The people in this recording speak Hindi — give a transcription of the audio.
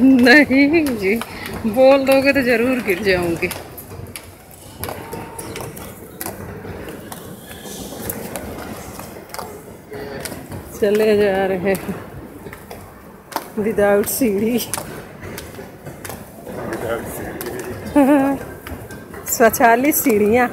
नहीं जी बोल दोगे तो ज़रूर गिर जाऊँगी। चले जा रहे हैं। विदाउट सीढ़ी स्वचालित सीढ़ियाँ।